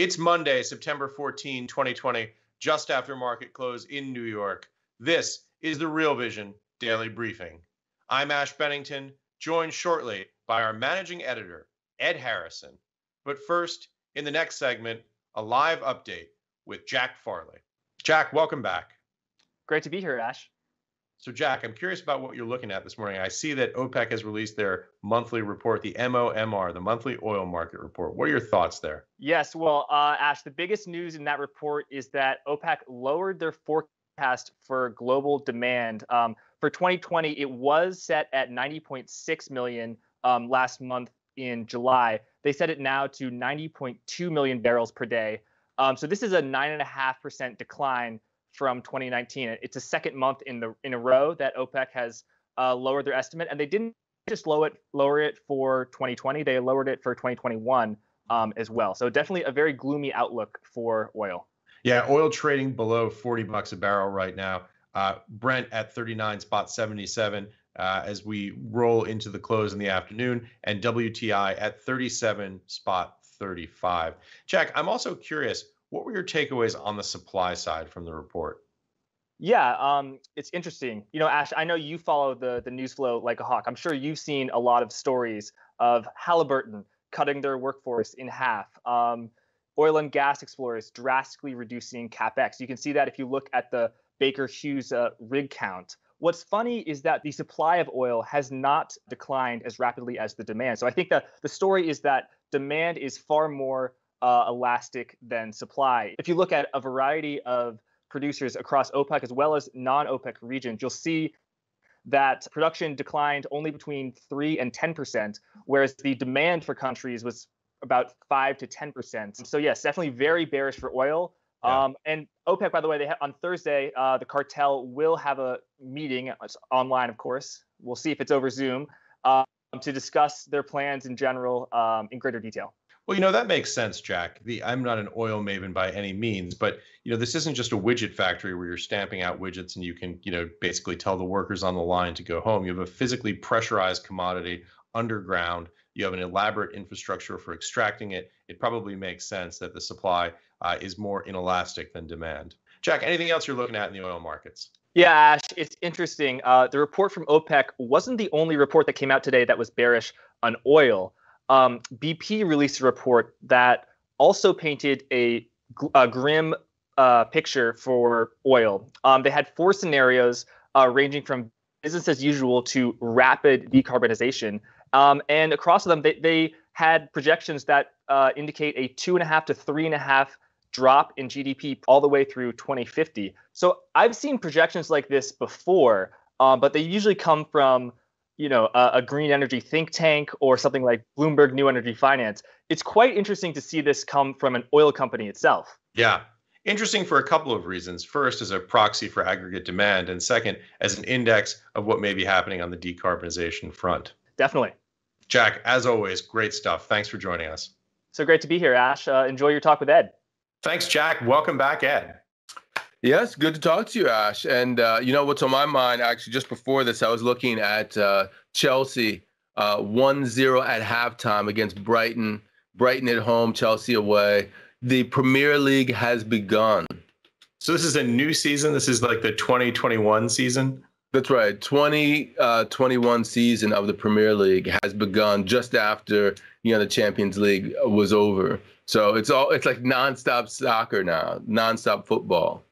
It's Monday, September 14, 2020, just after market close in New York. This is the Real Vision Daily Briefing. I'm Ash Bennington, joined shortly by our managing editor, Ed Harrison. But first, in the next segment, a live update with Jack Farley. Jack, welcome back. Great to be here, Ash. So, Jack, I'm curious about what you're looking at this morning. I see that OPEC has released their monthly report, the MOMR, the monthly oil market report. What are your thoughts there? Yes, well, uh, Ash, the biggest news in that report is that OPEC lowered their forecast for global demand. Um, for 2020, it was set at 90.6 million um, last month in July. They set it now to 90.2 million barrels per day. Um, so this is a 9.5% decline from 2019. It's a second month in the in a row that OPEC has uh, lowered their estimate, and they didn't just lower it lower it for 2020. They lowered it for 2021 um, as well. So definitely a very gloomy outlook for oil. Yeah, oil trading below 40 bucks a barrel right now. Uh, Brent at 39 spot 77 uh, as we roll into the close in the afternoon, and WTI at 37 spot 35. Jack, I'm also curious what were your takeaways on the supply side from the report? Yeah, um, it's interesting. You know, Ash, I know you follow the the news flow like a hawk. I'm sure you've seen a lot of stories of Halliburton cutting their workforce in half. Um, oil and gas explorers drastically reducing capex. You can see that if you look at the Baker Hughes uh, rig count. What's funny is that the supply of oil has not declined as rapidly as the demand. So I think that the story is that demand is far more uh, elastic than supply. If you look at a variety of producers across OPEC as well as non OPEC regions, you'll see that production declined only between 3 and 10%, whereas the demand for countries was about 5 to 10%. So, yes, definitely very bearish for oil. Yeah. Um, and OPEC, by the way, they on Thursday, uh, the cartel will have a meeting it's online, of course. We'll see if it's over Zoom um, to discuss their plans in general um, in greater detail. Well, you know that makes sense, Jack. The I'm not an oil maven by any means, but you know this isn't just a widget factory where you're stamping out widgets and you can you know basically tell the workers on the line to go home. You have a physically pressurized commodity underground. You have an elaborate infrastructure for extracting it. It probably makes sense that the supply uh, is more inelastic than demand. Jack, anything else you're looking at in the oil markets? Yeah, Ash, it's interesting. Uh, the report from OPEC wasn't the only report that came out today that was bearish on oil um, BP released a report that also painted a, a grim uh, picture for oil. Um, they had four scenarios uh, ranging from business as usual to rapid decarbonization. Um, and across them, they, they had projections that uh, indicate a two and a half to three and a half drop in GDP all the way through 2050. So I've seen projections like this before, um, but they usually come from you know a, a, green energy think tank or something like Bloomberg New Energy Finance. It's quite interesting to see this come from an oil company itself. Yeah. Interesting for a couple of reasons. First, as a proxy for aggregate demand, and second, as an index of what may be happening on the decarbonization front. Definitely. Jack, as always, great stuff. Thanks for joining us. So great to be here, Ash. Uh, enjoy your talk with Ed. Thanks, Jack. Welcome back, Ed. Yes, good to talk to you, Ash. And uh, you know what's on my mind? Actually, just before this, I was looking at uh, Chelsea uh, 1-0 at halftime against Brighton. Brighton at home, Chelsea away. The Premier League has begun. So this is a new season. This is like the 2021 season. That's right. 2021 uh, season of the Premier League has begun just after you know the Champions League was over. So it's all it's like nonstop soccer now, nonstop football.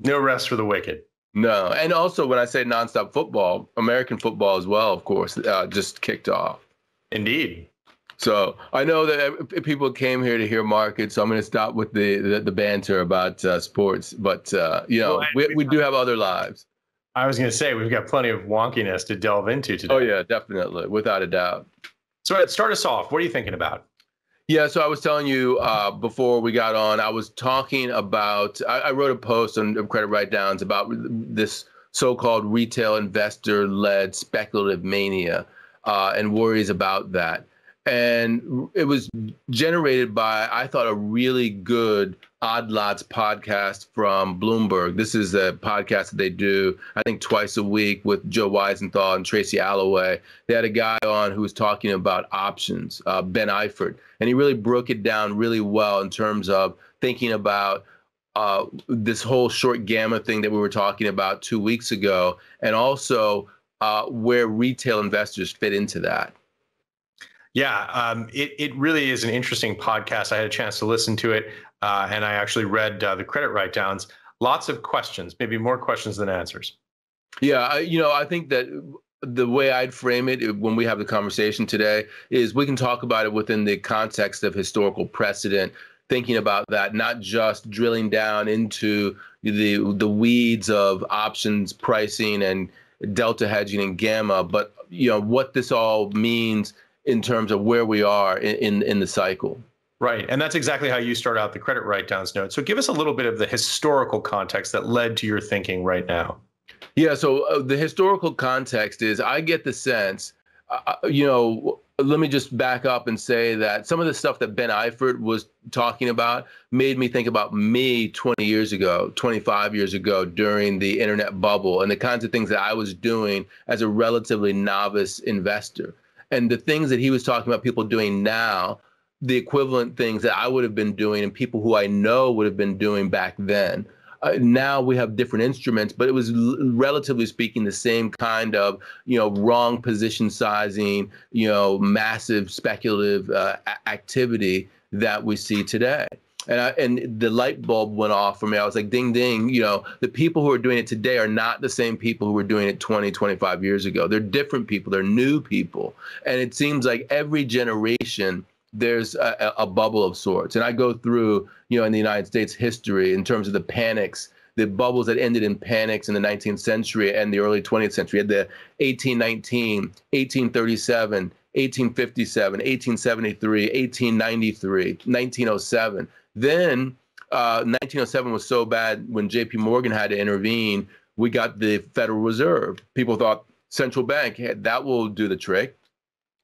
No rest for the wicked. No, and also when I say nonstop football, American football as well, of course, uh, just kicked off. Indeed. So I know that people came here to hear markets, so I'm going to stop with the the, the banter about uh, sports. But uh, you know, well, we, we do have other lives. I was going to say we've got plenty of wonkiness to delve into today. Oh yeah, definitely, without a doubt. So start us off. What are you thinking about? Yeah, so I was telling you uh, before we got on, I was talking about, I, I wrote a post on Credit Writedowns about this so called retail investor led speculative mania uh, and worries about that. And it was generated by I thought a really good Odd Lots podcast from Bloomberg. This is a podcast that they do I think twice a week with Joe Weisenthal and Tracy Alloway. They had a guy on who was talking about options, uh, Benn Eifert, and he really broke it down really well in terms of thinking about. Uh, this whole short gamma thing that we were talking about two weeks ago, and also uh, where retail investors fit into that. Yeah, um, it it really is an interesting podcast. I had a chance to listen to it, uh, and I actually read uh, the Credit Writedowns. Lots of questions, maybe more questions than answers. Yeah, I, you know, I think that the way I'd frame it when we have the conversation today is we can talk about it within the context of historical precedent, thinking about that, not just drilling down into the the weeds of options pricing and delta hedging and gamma, but you know what this all means in terms of where we are in, in, in the cycle. Right. And that's exactly how you start out the Credit Writedowns note. So give us a little bit of the historical context that led to your thinking right now. Yeah. So uh, the historical context is I get the sense, uh, uh you know, let me just back up and say that some of the stuff that Benn Eifert was talking about made me think about me 20 years ago, 25 years ago during the internet bubble and the kinds of things that I was doing as a relatively novice investor and the things that he was talking about people doing now the equivalent things that i would have been doing and people who i know would have been doing back then. Uh, now we have different instruments but it was l- relatively speaking the same kind of you know wrong position sizing you know massive speculative uh, activity that we see today and I, and the light bulb went off for me. I was like, ding, ding. You know, the people who are doing it today are not the same people who were doing it 20, 25 years ago. They're different people. They're new people. And it seems like every generation there's a, a bubble of sorts. And I go through, you know, in the United States history in terms of the panics the bubbles that ended in panics in the 19th century and the early 20th century. You had the 1819, 1837, 1857, 1873, 1893, 1907. Then uh, 1907 was so bad when J.P. Morgan had to intervene. We got the Federal Reserve. People thought central bank that will do the trick.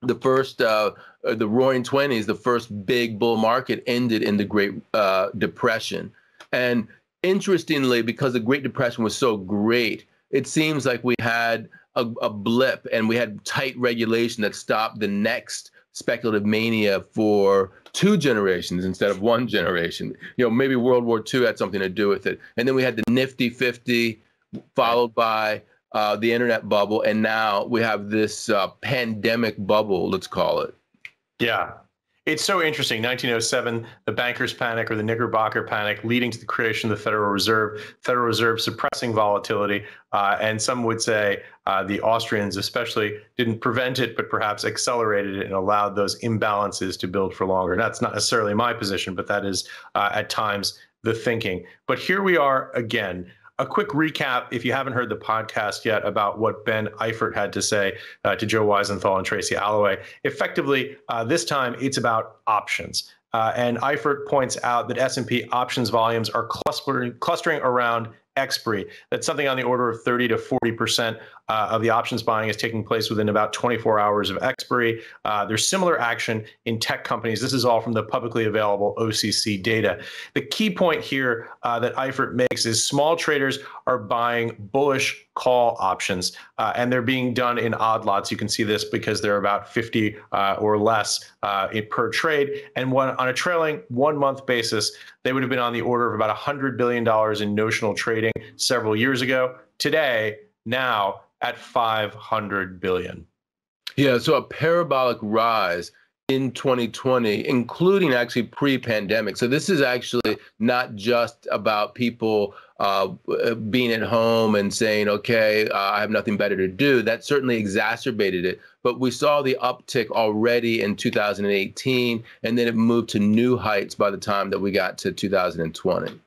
The first, uh, uh, the Roaring Twenties, the first big bull market ended in the Great uh, Depression. And interestingly, because the Great Depression was so great, it seems like we had a, a blip and we had tight regulation that stopped the next speculative mania for two generations instead of one generation. You know, maybe World War II had something to do with it. And then we had the nifty 50, followed by uh, the internet bubble. And now we have this uh, pandemic bubble, let's call it. Yeah. It's so interesting. 1907, the bankers' panic or the Knickerbocker panic, leading to the creation of the Federal Reserve. Federal Reserve suppressing volatility, uh, and some would say uh, the Austrians, especially, didn't prevent it, but perhaps accelerated it and allowed those imbalances to build for longer. That's not necessarily my position, but that is uh, at times the thinking. But here we are again a quick recap, if you haven't heard the podcast yet, about what Benn Eifert had to say uh, to Joe Weisenthal and Tracy Alloway. Effectively, uh, this time it's about options. Uh, and Eifert points out that S&P options volumes are clustering, clustering around expiry. That's something on the order of 30 to 40 percent uh, of the options buying is taking place within about 24 hours of expiry. Uh, there's similar action in tech companies. This is all from the publicly available OCC data. The key point here uh, that Eifert makes is small traders are buying bullish call options, uh, and they're being done in odd lots. You can see this because they're about 50 uh, or less uh, per trade. And on a trailing one month basis, they would have been on the order of about $100 billion in notional trading several years ago. Today, now at 500 billion. Yeah, so a parabolic rise in 2020, including actually pre-pandemic. So this is actually not just about people uh, being at home and saying, "Okay, uh, I have nothing better to do." That certainly exacerbated it. But we saw the uptick already in 2018, and then it moved to new heights by the time that we got to 2020.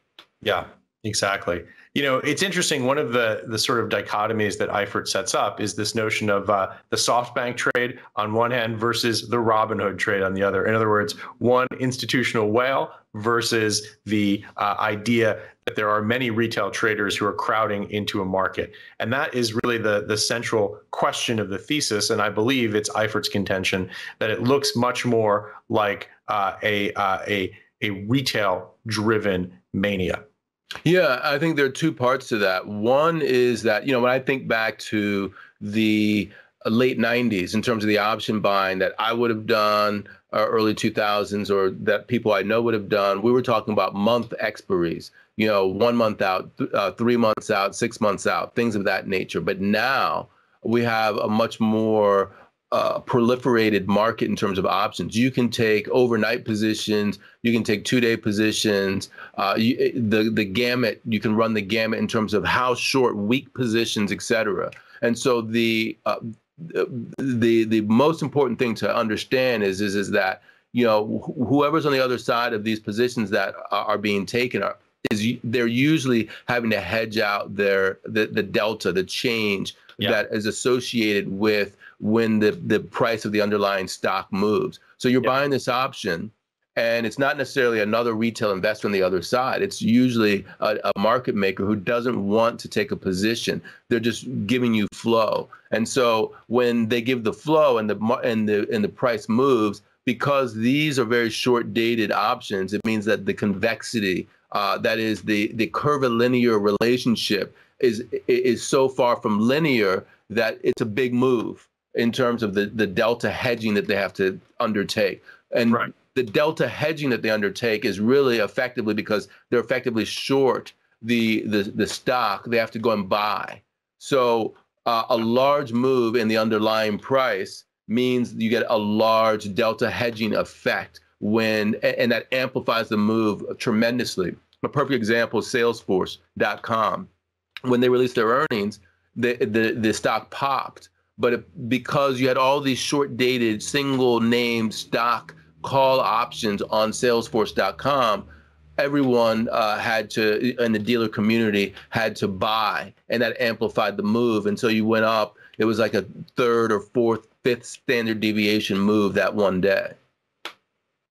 Yeah, exactly You know, it's interesting. One of the the sort of dichotomies that Eifert sets up is this notion of uh, the SoftBank trade on one hand versus the Robinhood trade on the other. In other words, one institutional whale versus the uh, idea that there are many retail traders who are crowding into a market. And that is really the, the central question of the thesis. And I believe it's Eifert's contention that it looks much more like uh, a, uh, a, a retail driven mania. Yeah, I think there are two parts to that. One is that, you know, when I think back to the late 90s in terms of the option buying that I would have done, uh, early 2000s, or that people I know would have done, we were talking about month expiries, you know, one month out, th- uh, three months out, six months out, things of that nature. But now we have a much more uh, proliferated market in terms of options. You can take overnight positions, you can take two-day positions. Uh, you, the the gamut you can run the gamut in terms of how short, weak positions, etc. And so the uh, the the most important thing to understand is is is that you know wh- whoever's on the other side of these positions that are, are being taken are is they're usually having to hedge out their the, the delta the change yeah. that is associated with when the, the price of the underlying stock moves. So you're buying this option, and it's not necessarily another retail investor on the other side. It's usually a, a, market maker who doesn't want to take a position. They're just giving you flow. And so when they give the flow and the and the and the price moves, because these are very short dated options, it means that the convexity, uh, that is the the curvilinear relationship, is is so far from linear that it's a big move in terms of the, the delta hedging that they have to undertake. And right. the delta hedging that they undertake is really effectively because they're effectively short the, the, the stock they have to go and buy. So uh, a large move in the underlying price means you get a large delta hedging effect when and that amplifies the move tremendously. A perfect example is Salesforce.com. When they released their earnings, the, the, the stock popped but because you had all these short dated single name stock call options on salesforce.com everyone uh, had to in the dealer community had to buy and that amplified the move. And so you went up it was like a third or fourth fifth standard deviation move that one day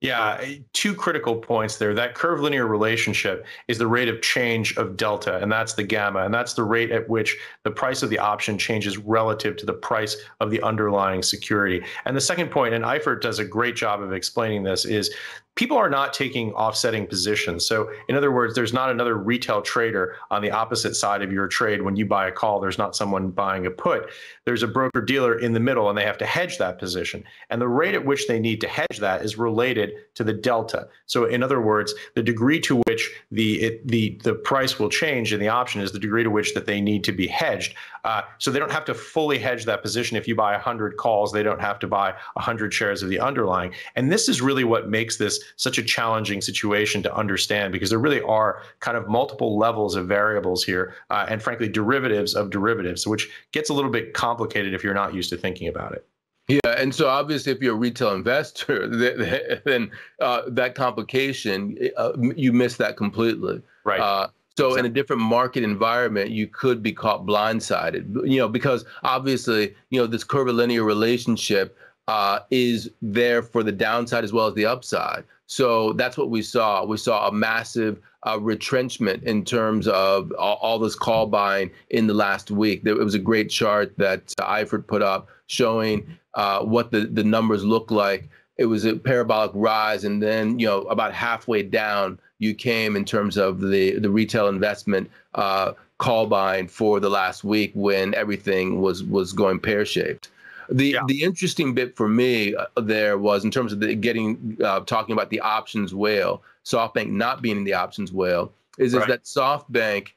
yeah, eh, two critical points there. That curvilinear relationship is the rate of change of delta, and that's the gamma, and that's the rate at which the price of the option changes relative to the price of the underlying security. And the second point, and Eifert does a great job of explaining this, is people are not taking offsetting positions. So, in other words, there's not another retail trader on the opposite side of your trade. When you buy a call, there's not someone buying a put. There's a broker dealer in the middle, and they have to hedge that position. And the rate at which they need to hedge that is related to the delta. So, in other words, the degree to which the it, the the price will change in the option is the degree to which that they need to be hedged. Uh, so they don't have to fully hedge that position. If you buy 100 calls, they don't have to buy 100 shares of the underlying. And this is really what makes this such a challenging situation to understand because there really are kind of multiple levels of variables here uh, and frankly derivatives of derivatives which gets a little bit complicated if you're not used to thinking about it yeah, and so obviously, if you're a retail investor, then uh, that complication uh, you miss that completely. Right. Uh, so exactly. in a different market environment, you could be caught blindsided. You know, because obviously, you know, this curvilinear relationship uh, is there for the downside as well as the upside. So that's what we saw. We saw a massive uh, retrenchment in terms of all, all, this call buying in the last week. There, it was a great chart that uh, Eifert put up showing uh, what the, the numbers look like. It was a parabolic rise, and then you know about halfway down, you came in terms of the the retail investment uh, call buying for the last week when everything was was going pear shaped. The yeah. the interesting bit for me uh, there was in terms of the getting uh, talking about the options whale, SoftBank not being in the options whale, is, right. is that SoftBank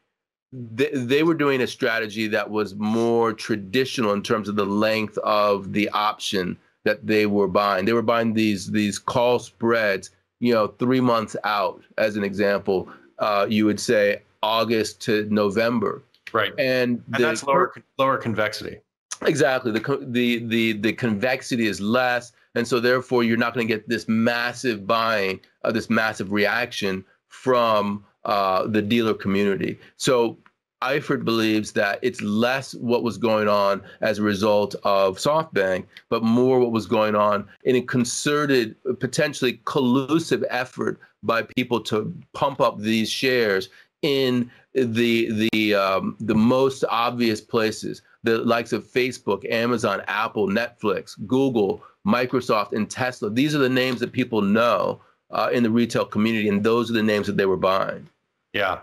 they, they were doing a strategy that was more traditional in terms of the length of the option that they were buying. They were buying these these call spreads, you know, three months out, as an example. Uh, you would say August to November. Right. And, and that's lower lower convexity. Exactly. The the the the convexity is less, and so therefore you're not going to get this massive buying, uh, this massive reaction from uh, the dealer community. So Eifert believes that it's less what was going on as a result of SoftBank, but more what was going on in a concerted, potentially collusive effort by people to pump up these shares in the the um, the most obvious places, the likes of Facebook, Amazon, Apple, Netflix, Google, Microsoft, and Tesla. These are the names that people know uh, in the retail community, and those are the names that they were buying. Yeah,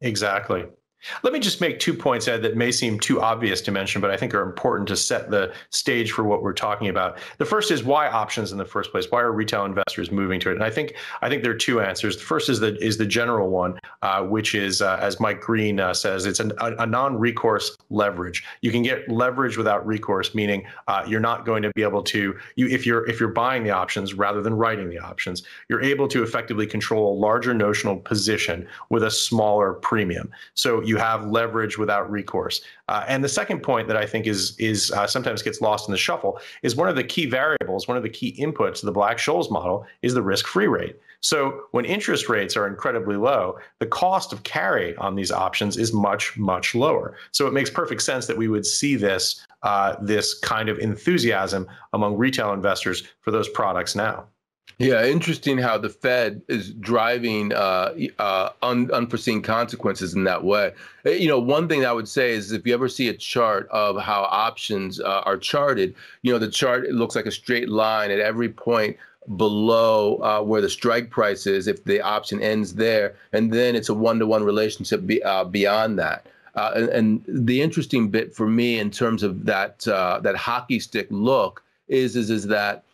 exactly. Let me just make two points, Ed, that may seem too obvious to mention, but I think are important to set the stage for what we're talking about. The first is why options in the first place? Why are retail investors moving to it? And I think I think there are two answers. The first is the is the general one, uh, which is uh, as Mike Green uh, says, it's an, a, a, non-recourse leverage. You can get leverage without recourse, meaning uh, you're not going to be able to you if you're if you're buying the options rather than writing the options, you're able to effectively control a larger notional position with a smaller premium. So you you have leverage without recourse. Uh, and the second point that I think is is uh, sometimes gets lost in the shuffle is one of the key variables, one of the key inputs to the Black-Scholes model is the risk-free rate. So when interest rates are incredibly low, the cost of carry on these options is much much lower. So it makes perfect sense that we would see this uh, this kind of enthusiasm among retail investors for those products now. Yeah, interesting how the Fed is driving uh, uh, un- unforeseen consequences in that way. Uh, you know, one thing I would say is if you ever see a chart of how options uh, are charted, you know, the chart looks like a straight line at every point below uh, where the strike price is if the option ends there, and then it's a one-to-one relationship be, uh, beyond that. And, and, the interesting bit for me in terms of that that hockey stick look is is is that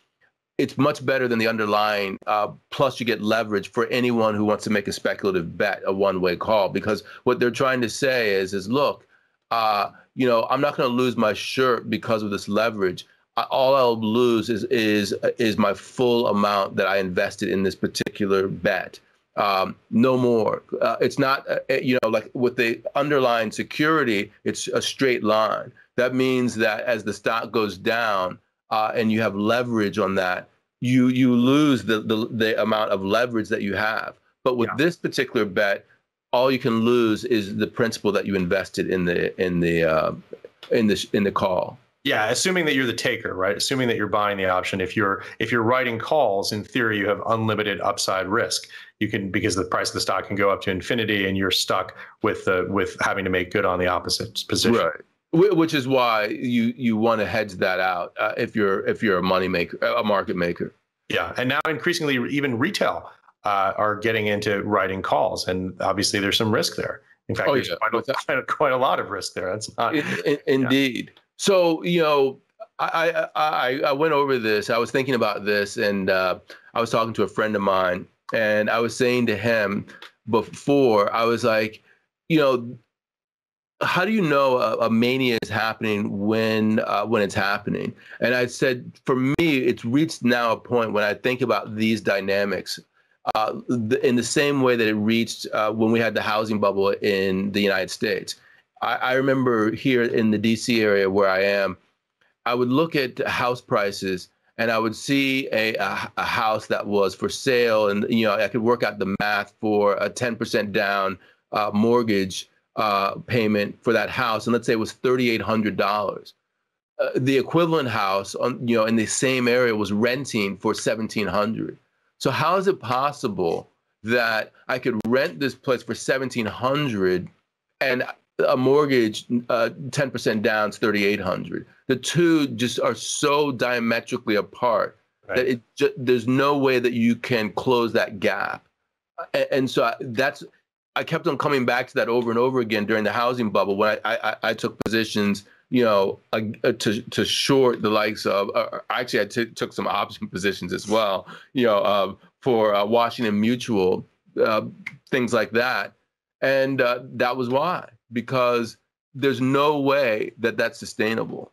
it's much better than the underlying. Uh, plus, you get leverage for anyone who wants to make a speculative bet, a one-way call, because what they're trying to say is, is look, uh, you know, I'm not going to lose my shirt because of this leverage. I, all I'll lose is is is my full amount that I invested in this particular bet. Um, no more. Uh, it's not, uh, you know, like with the underlying security, it's a straight line. That means that as the stock goes down, uh, and you have leverage on that, you you lose the, the, the amount of leverage that you have. But with yeah. this particular bet, all you can lose is the principal that you invested in the in the uh, in the in the call. Yeah, assuming that you're the taker, right? Assuming that you're buying the option. If you're if you're writing calls, in theory, you have unlimited upside risk. You can because the price of the stock can go up to infinity, and you're stuck with the with having to make good on the opposite position. Right which is why you you want to hedge that out uh, if you're if you're a money maker a market maker. Yeah and now increasingly even retail uh, are getting into writing calls and obviously there's some risk there. In fact oh, there's yeah. quite, a, quite, a, quite, a, lot of risk there. That's not in, in, indeed. So you know I, I i went over this. I was thinking about this and uh, i was talking to a friend of mine and i was saying to him before i was like you know how do you know a, a, mania is happening when uh, when it's happening? And I said, for me, it's reached now a point when I think about these dynamics uh, in the same way that it reached uh, when we had the housing bubble in the United States. I, I, remember here in the D.C. area where I am, I would look at house prices and I would see a, a, a house that was for sale, and you know I could work out the math for a 10% down uh, mortgage uh, payment for that house, and let's say it was thirty-eight hundred dollars, uh, the equivalent house on you know in the same area was renting for seventeen hundred. So how is it possible that I could rent this place for seventeen hundred and a mortgage uh, ten uh, percent down is thirty-eight hundred? The two just are so diametrically apart right. that it just, there's no way that you can close that gap. And, and so that's I kept on coming back to that over and over again during the housing bubble when I I, I took positions, you know, uh, to to short the likes of. Uh, actually, I t- took some option positions as well, you know, uh, for uh, Washington Mutual, uh, things like that, and uh, that was why because there's no way that that's sustainable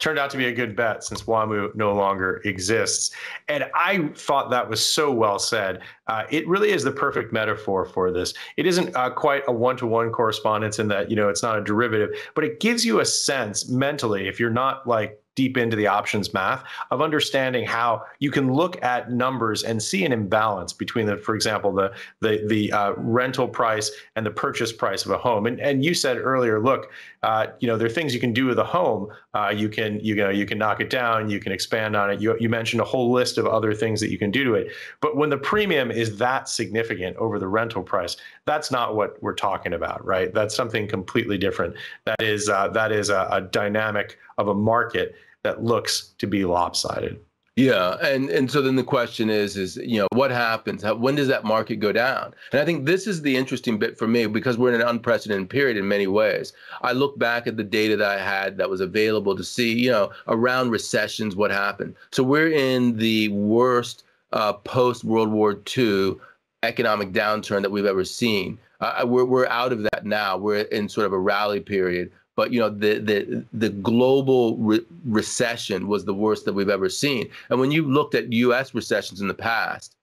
turned out to be a good bet since WAMU no longer exists. And I thought that was so well said. Uh, it really is the perfect metaphor for this. It isn't uh, quite a one to one correspondence in that, you know, it's not a derivative, but it gives you a sense mentally, if you're not like deep into the options math of understanding how you can look at numbers and see an imbalance between the, for example, the the the uh, rental price and the purchase price of a home. And and you said earlier, look, uh, you know, there are things you can do with a home. Uh, you can you know you can knock it down, you can expand on it. You you mentioned a whole list of other things that you can do to it. But when the premium is that significant over the rental price, that's not what we're talking about, right? That's something completely different. That is uh, that is a, a dynamic of a market that looks to be lopsided. Yeah, and and so then the question is is you know what happens? How, when does that market go down? And I think this is the interesting bit for me because we're in an unprecedented period in many ways. I look back at the data that I had that was available to see you know around recessions what happened. So we're in the worst uh, post World War II economic downturn that we've ever seen. Uh, we're we're out of that now. We're in sort of a rally period but you know the the the global re- recession was the worst that we've ever seen. And when you looked at U.S. recessions in the past,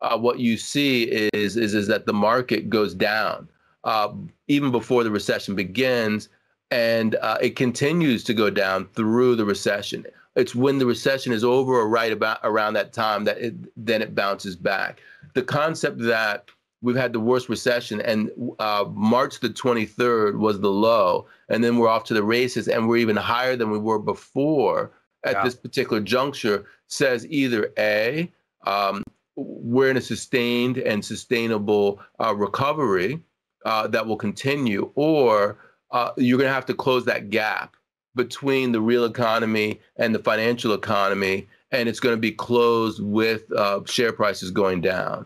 uh, what you see is is is that the market goes down uh, even before the recession begins, and uh, it continues to go down through the recession. It's when the recession is over or right about around that time that it, then it bounces back. The concept that we've had the worst recession, and uh, March the 23rd was the low, and then we're off to the races, and we're even higher than we were before at yeah. this particular juncture. Says either a um, we're in a sustained and sustainable uh, recovery uh, that will continue, or uh, you're going to have to close that gap between the real economy and the financial economy, and it's going to be closed with uh, share prices going down.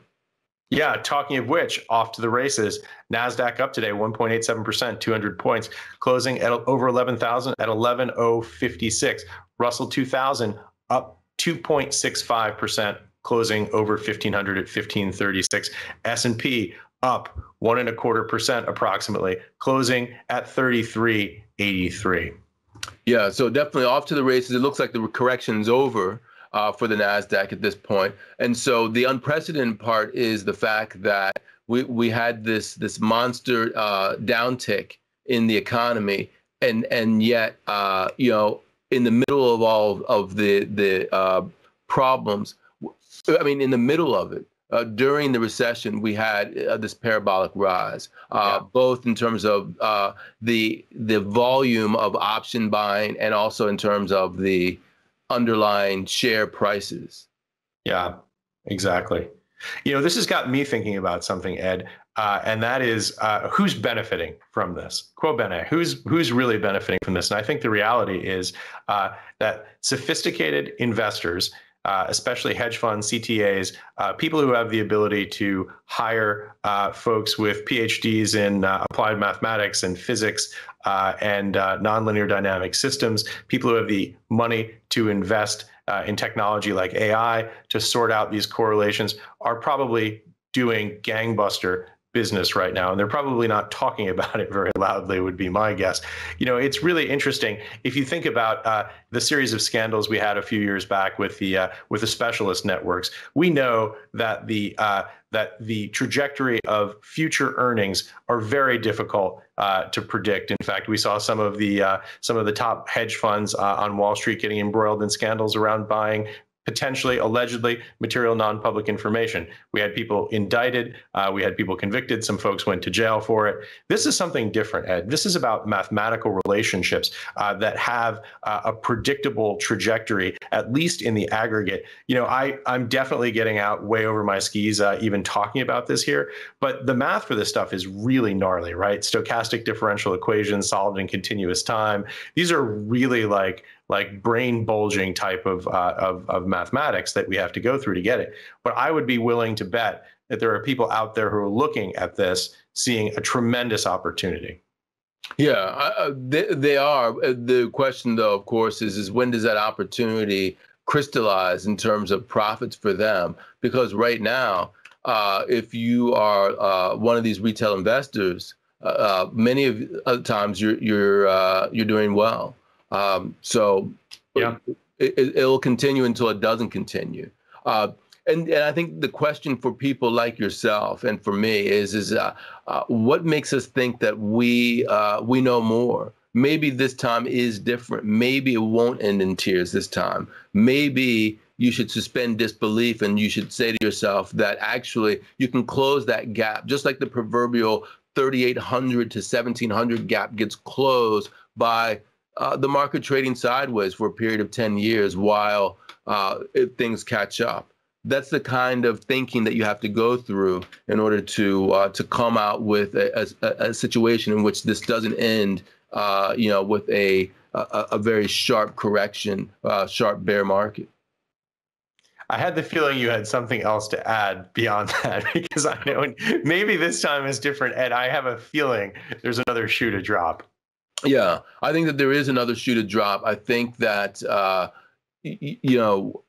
Yeah, talking of which, off to the races. Nasdaq up today, 1.87%, 200 points, closing at over 11,000 at 11,056. Russell 2000 up 2.65%, closing over 1,500 at 1,536. S&P up one and a quarter percent approximately, closing at 33.83. Yeah, so definitely off to the races. It looks like the correction's over uh, for the Nasdaq at this point. And so the unprecedented part is the fact that we we had this this monster uh, downtick in the economy, and and yet uh, you know in the middle of all of the the uh, problems, I mean in the middle of it. Uh, during the recession, we had uh, this parabolic rise, uh, yeah. both in terms of uh, the the volume of option buying and also in terms of the underlying share prices. Yeah, exactly. You know, this has got me thinking about something, Ed, uh, and that is uh, who's benefiting from this? Quo bene, who's who's really benefiting from this? And I think the reality is uh, that sophisticated investors uh, especially hedge funds, CTAs, uh, people who have the ability to hire uh, folks with PhDs in uh, applied mathematics and physics and nonlinear dynamic systems, people who have the money to invest in technology like AI to sort out these correlations are probably doing gangbuster business right now and they're probably not talking about it very loudly would be my guess you know it's really interesting if you think about uh, the series of scandals we had a few years back with the uh, with the specialist networks we know that the uh, that the trajectory of future earnings are very difficult uh, to predict. In fact, we saw some of the uh, some of the top hedge funds uh, on Wall Street getting embroiled in scandals around buying potentially, allegedly, material non public information. We had people indicted, uh, we had people convicted, some folks went to jail for it. This is something different, Ed. This is about mathematical relationships uh, that have uh, a predictable trajectory, at least in the aggregate. You know, I, I'm definitely getting out way over my skis, uh, even talking about this here, but the math for this stuff is really gnarly, right? Stochastic differential equations solved in continuous time. These are really like like brain bulging type of, uh, of, of mathematics that we have to go through to get it. But I would be willing to bet that there are people out there who are looking at this, seeing a tremendous opportunity. Yeah, uh, they, they are. Uh, the question, though, of course, is is when does that opportunity crystallize in terms of profits for them? Because right now, uh, if you are uh, one of these retail investors, uh, many of times you're you're you're doing well. Um, so yeah. it, will continue until it doesn't continue. Uh, and, and I think the question for people like yourself and for me is is uh, uh, what makes us think that we uh, we know more? maybe this time is different. Maybe it won't end in tears this time. Maybe you should suspend disbelief and you should say to yourself that actually you can close that gap, just like the proverbial 3,800 to 1,700 gap gets closed by uh, the market trading sideways for a period of 10 years while uh, things catch up. That's the kind of thinking that you have to go through in order to uh, to come out with a, a, a, situation in which this doesn't end, uh, you know, with a, a, a very sharp correction, uh, sharp bear market. I had the feeling you had something else to add beyond that because I know maybe this time is different, Ed. I have a feeling there's another shoe to drop. Yeah, I think that there is another shoe to drop. I think that uh, y- you know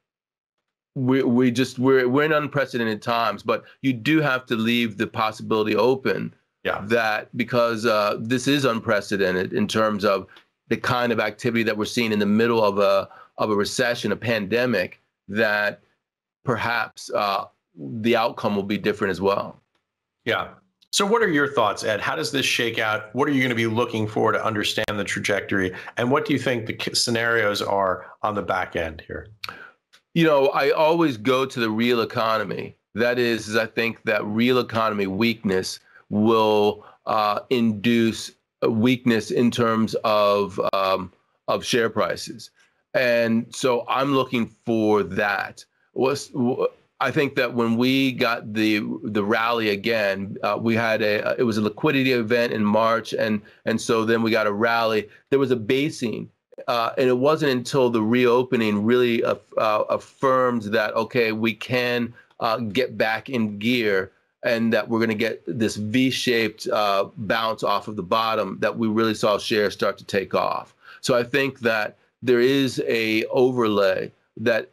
we we just we're we're in unprecedented times, but you do have to leave the possibility open. Yeah. That because uh, this is unprecedented in terms of the kind of activity that we're seeing in the middle of a of a recession, a pandemic, that perhaps uh, the outcome will be different as well. Yeah. So, what are your thoughts, Ed? How does this shake out? What are you going to be looking for to understand the trajectory? And what do you think the scenarios are on the back end here? You know, I always go to the real economy. That is, is I think that real economy weakness will uh, induce weakness in terms of um, of share prices, and so I'm looking for that. Was I think that when we got the the rally again, uh, we had a it was a liquidity event in March, and and so then we got a rally. There was a basing, uh, and it wasn't until the reopening really uh, affirmed that okay, we can uh, get back in gear, and that we're going to get this V-shaped uh, bounce off of the bottom that we really saw shares start to take off. So I think that there is a overlay that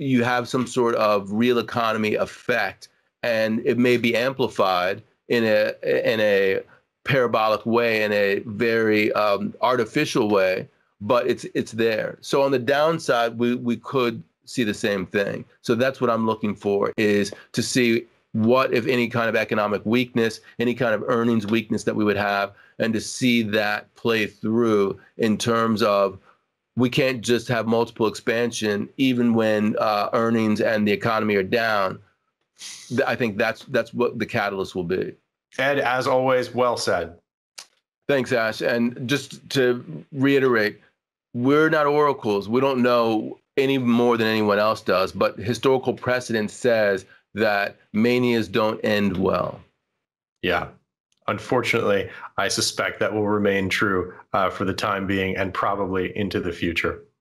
you have some sort of real economy effect, and it may be amplified in a in a parabolic way, in a very um, artificial way, but it's it's there. So on the downside, we we could see the same thing. So that's what I'm looking for is to see what if any kind of economic weakness, any kind of earnings weakness that we would have, and to see that play through in terms of we can't just have multiple expansion even when uh, earnings and the economy are down. I think that's that's what the catalyst will be. Ed, as always, well said. Thanks, Ash. And just to reiterate, we're not oracles. We don't know any more than anyone else does, but historical precedent says that manias don't end well. Yeah unfortunately, I suspect that will remain true uh, for the time being and probably into the future.